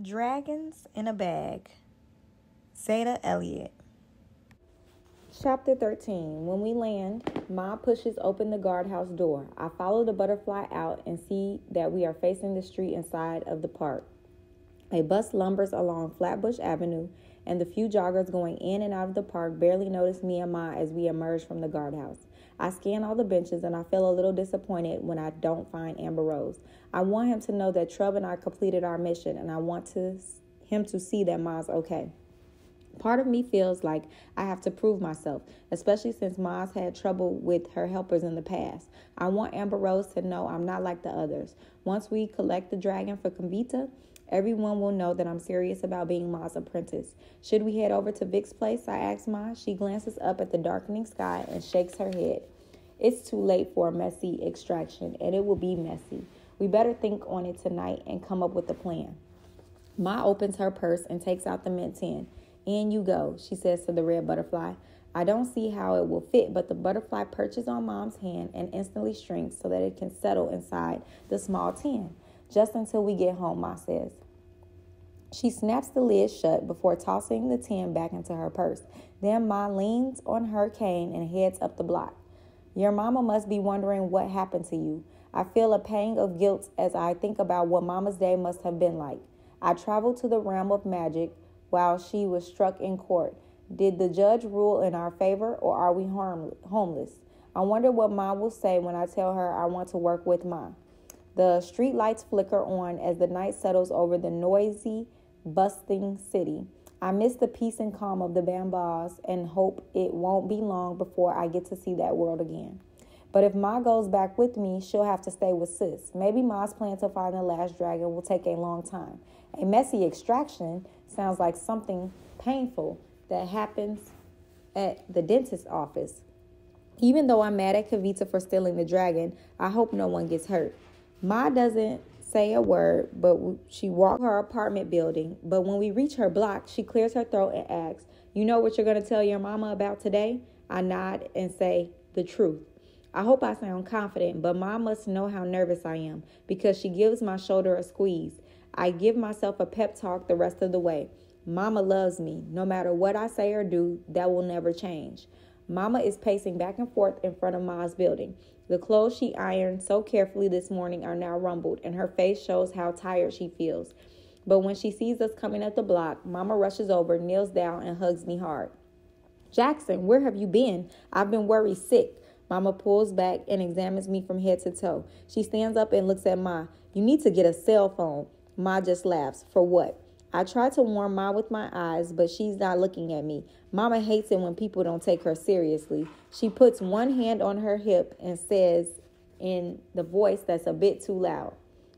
Dragons in a Bag. Zetta Elliott. Chapter 13 When we land, Ma pushes open the guardhouse door. I follow the butterfly out and see that we are facing the street inside of the park. A bus lumbers along Flatbush Avenue, and the few joggers going in and out of the park barely notice me and Ma as we emerge from the guardhouse. I scan all the benches and I feel a little disappointed when I don't find Amber Rose. I want him to know that Trub and I completed our mission and I want to, him to see that Ma's okay. Part of me feels like I have to prove myself, especially since Ma's had trouble with her helpers in the past. I want Amber Rose to know I'm not like the others. Once we collect the dragon for Kavita, everyone will know that I'm serious about being Ma's apprentice. Should we head over to Vic's place? I ask Ma. She glances up at the darkening sky and shakes her head. It's too late for a messy extraction, and it will be messy. We better think on it tonight and come up with a plan. Ma opens her purse and takes out the mint tin. In you go, she says to the red butterfly. I don't see how it will fit, but the butterfly perches on mom's hand and instantly shrinks so that it can settle inside the small tin. Just until we get home, Ma says. She snaps the lid shut before tossing the tin back into her purse. Then Ma leans on her cane and heads up the block. Your mama must be wondering what happened to you. I feel a pang of guilt as I think about what Mama's day must have been like. I traveled to the realm of magic while she was struck in court. Did the judge rule in our favor or are we harm- homeless? I wonder what Ma will say when I tell her I want to work with Ma. The street lights flicker on as the night settles over the noisy, bustling city. I miss the peace and calm of the Bambas and hope it won't be long before I get to see that world again. But if Ma goes back with me, she'll have to stay with Sis. Maybe Ma's plan to find the last dragon will take a long time. A messy extraction sounds like something painful that happens at the dentist's office. Even though I'm mad at Kavita for stealing the dragon, I hope no one gets hurt. Ma doesn't say a word, but she walks her apartment building. But when we reach her block, she clears her throat and asks, You know what you're going to tell your mama about today? I nod and say, The truth. I hope I sound confident, but mom must know how nervous I am because she gives my shoulder a squeeze. I give myself a pep talk the rest of the way. Mama loves me. No matter what I say or do, that will never change. Mama is pacing back and forth in front of Ma's building. The clothes she ironed so carefully this morning are now rumpled, and her face shows how tired she feels. But when she sees us coming up the block, Mama rushes over, kneels down, and hugs me hard. Jaxon, where have you been? I've been worried sick. Mama pulls back and examines me from head to toe. She stands up and looks at Ma. You need to get a cell phone. Ma just laughs. For what? I try to warn Ma with my eyes, but she's not looking at me. Mama hates it when people don't take her seriously. She puts one hand on her hip and says in the voice that's a bit too loud,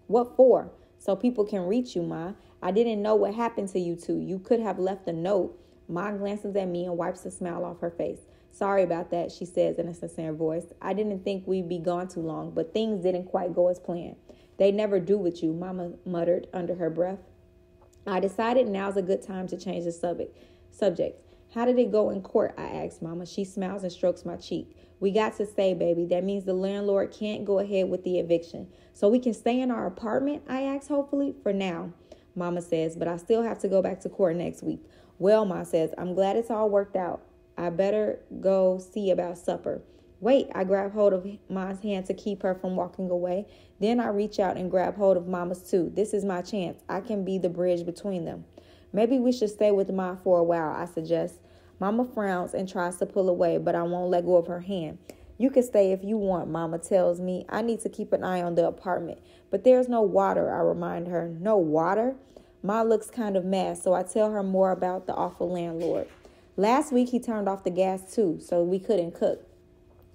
What for? So people can reach you, Ma. I didn't know what happened to you two. You could have left a note. Ma glances at me and wipes a smile off her face. Sorry about that, she says in a sincere voice. I didn't think we'd be gone too long, but things didn't quite go as planned. They never do with you, Mama muttered under her breath. I decided now's a good time to change the subject. Subject. How did it go in court? I asked Mama. She smiles and strokes my cheek. We got to stay, baby. That means the landlord can't go ahead with the eviction. So we can stay in our apartment? I asked, hopefully, for now. Mama says, but I still have to go back to court next week. Well, Ma says, I'm glad it's all worked out. I better go see about supper. Wait, I grab hold of Ma's hand to keep her from walking away. Then I reach out and grab hold of Mama's too. This is my chance. I can be the bridge between them. Maybe we should stay with Ma for a while, I suggest. Mama frowns and tries to pull away, but I won't let go of her hand. You can stay if you want, Mama tells me. I need to keep an eye on the apartment. But there's no water, I remind her. No water? Ma looks kind of mad, so I tell her more about the awful landlord. Last week he turned off the gas too, so we couldn't cook.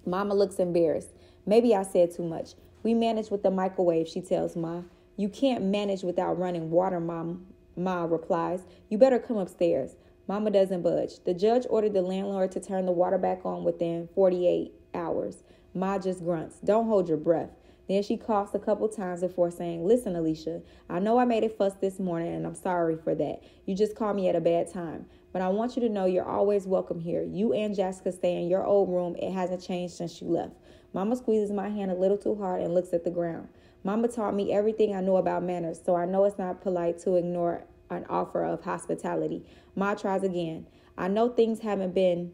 Mama looks embarrassed. Maybe I said too much. We manage with the microwave, she tells Ma. You can't manage without running water, Mom. Ma replies. You better come upstairs. Mama doesn't budge. The judge ordered the landlord to turn the water back on within 48 hours. Ma just grunts. Don't hold your breath. Then she coughs a couple times before saying, Listen, Alicia, I know I made a fuss this morning and I'm sorry for that. You just called me at a bad time. But I want you to know you're always welcome here. You and Jessica stay in your old room. It hasn't changed since you left. Mama squeezes my hand a little too hard and looks at the ground. Mama taught me everything I know about manners, so I know it's not polite to ignore an offer of hospitality. Ma tries again. I know things haven't been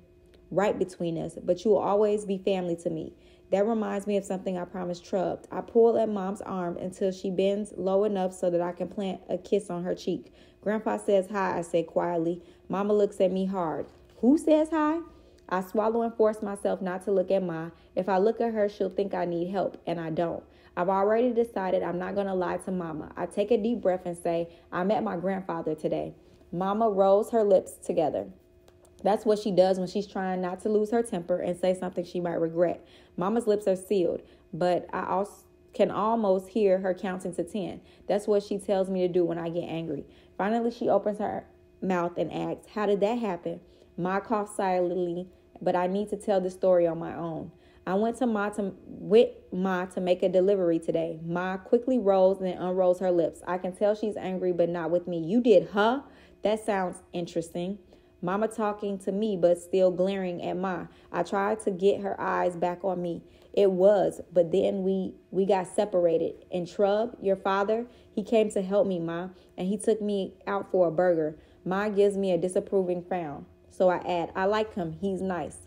right between us, but you will always be family to me. That reminds me of something I promised Trub. I pull at mom's arm until she bends low enough so that I can plant a kiss on her cheek. Grandpa says hi, I say quietly. Mama looks at me hard. Who says hi? I swallow and force myself not to look at Ma. If I look at her, she'll think I need help, and I don't. I've already decided I'm not going to lie to Mama. I take a deep breath and say, I met my grandfather today. Mama rolls her lips together. That's what she does when she's trying not to lose her temper and say something she might regret. Mama's lips are sealed, but I also can almost hear her counting to 10. That's what she tells me to do when I get angry. Finally, she opens her mouth and asks, How did that happen? Ma coughs silently, but I need to tell the story on my own. I went to Ma to with Ma to make a delivery today. Ma quickly rolls and unrolls her lips. I can tell she's angry, but not with me. You did, huh? That sounds interesting. Mama talking to me, but still glaring at Ma. I tried to get her eyes back on me. It was, but then we we got separated. And Trub, your father, he came to help me, Ma, and he took me out for a burger. Ma gives me a disapproving frown. So I add, I like him. He's nice.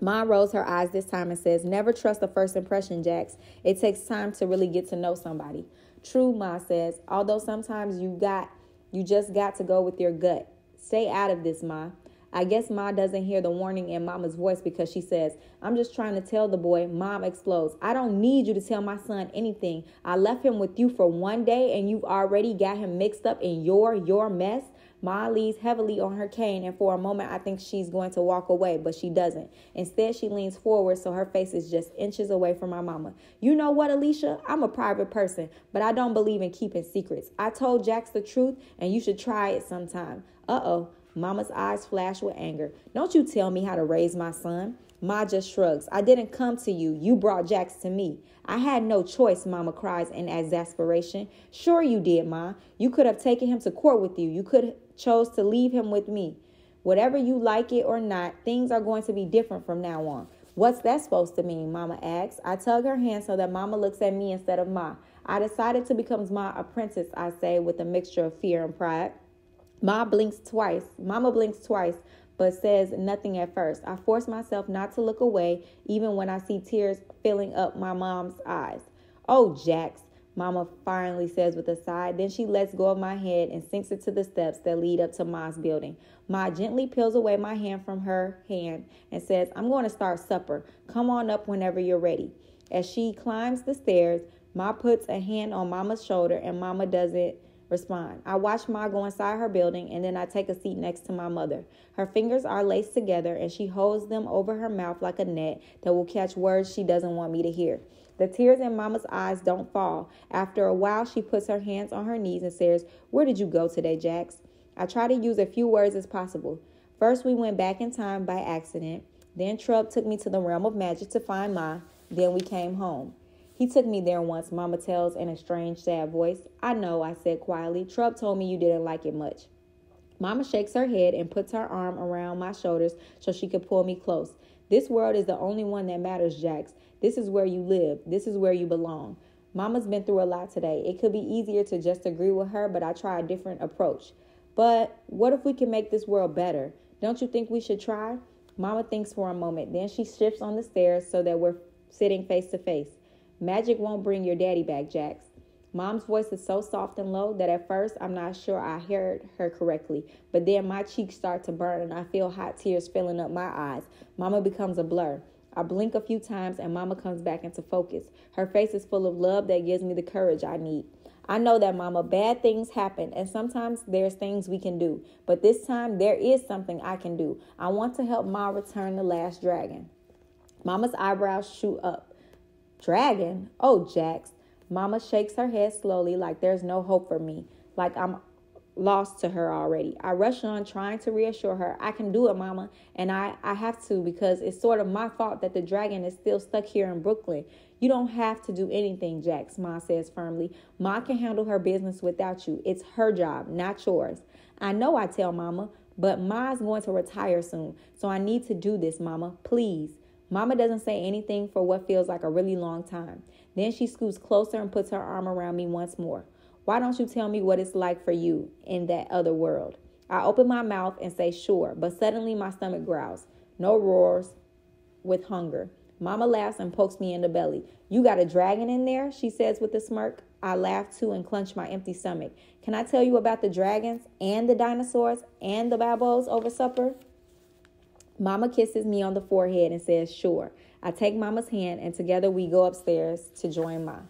Ma rolls her eyes this time and says, Never trust the first impression, Jax. It takes time to really get to know somebody. True, Ma says, although sometimes you got you just got to go with your gut. Stay out of this, Ma. I guess Ma doesn't hear the warning in Mama's voice because she says, I'm just trying to tell the boy. Mom explodes. I don't need you to tell my son anything. I left him with you for one day and you've already got him mixed up in your your mess. Ma leans heavily on her cane, and for a moment, I think she's going to walk away, but she doesn't. Instead, she leans forward so her face is just inches away from my mama. You know what, Alicia? I'm a private person, but I don't believe in keeping secrets. I told Jax the truth, and you should try it sometime. Uh oh. Mama's eyes flash with anger. Don't you tell me how to raise my son. Ma just shrugs. I didn't come to you. You brought Jax to me. I had no choice, Mama cries in exasperation. Sure you did, Ma. You could have taken him to court with you. You could chose to leave him with me. Whatever you like it or not, things are going to be different from now on. What's that supposed to mean? Mama asks. I tug her hand so that Mama looks at me instead of Ma. I decided to become Ma apprentice, I say with a mixture of fear and pride. Ma blinks twice. Mama blinks twice, but says nothing at first. I force myself not to look away, even when I see tears filling up my mom's eyes. Oh, Jax, Mama finally says with a sigh. Then she lets go of my head and sinks it to the steps that lead up to Ma's building. Ma gently peels away my hand from her hand and says, I'm going to start supper. Come on up whenever you're ready. As she climbs the stairs, Ma puts a hand on Mama's shoulder and Mama doesn't respond. I watch Ma go inside her building and then I take a seat next to my mother. Her fingers are laced together and she holds them over her mouth like a net that will catch words she doesn't want me to hear. The tears in Mama's eyes don't fall. After a while, she puts her hands on her knees and says, Where did you go today, Jax? I try to use as few words as possible. First, we went back in time by accident. Then Trub took me to the realm of magic to find Ma. Then we came home. He took me there once, Mama tells in a strange, sad voice. I know, I said quietly. Trub told me you didn't like it much. Mama shakes her head and puts her arm around my shoulders so she could pull me close. This world is the only one that matters, Jax. This is where you live. This is where you belong. Mama's been through a lot today. It could be easier to just agree with her, but I try a different approach. But what if we can make this world better? Don't you think we should try? Mama thinks for a moment. Then she shifts on the stairs so that we're sitting face to face. Magic won't bring your daddy back, Jax. Mom's voice is so soft and low that at first I'm not sure I heard her correctly. But then my cheeks start to burn and I feel hot tears filling up my eyes. Mama becomes a blur. I blink a few times and Mama comes back into focus. Her face is full of love that gives me the courage I need. I know that, Mama, bad things happen, and sometimes there's things we can do. But this time, there is something I can do. I want to help Ma return the last dragon. Mama's eyebrows shoot up. Dragon? Oh, Jax. Mama shakes her head slowly, like there's no hope for me, like I'm lost to her already. I rush on trying to reassure her, I can do it, mama, and I, I have to because it's sort of my fault that the dragon is still stuck here in Brooklyn. You don't have to do anything, Jax, Ma says firmly. Ma can handle her business without you. It's her job, not yours. I know I tell Mama, but Ma's going to retire soon, so I need to do this, Mama. Please. Mama doesn't say anything for what feels like a really long time. Then she scoots closer and puts her arm around me once more. Why don't you tell me what it's like for you in that other world? I open my mouth and say, Sure, but suddenly my stomach growls. No roars with hunger. Mama laughs and pokes me in the belly. You got a dragon in there? She says with a smirk. I laugh too and clench my empty stomach. Can I tell you about the dragons and the dinosaurs and the babos over supper? Mama kisses me on the forehead and says, Sure. I take Mama's hand and together we go upstairs to join Ma.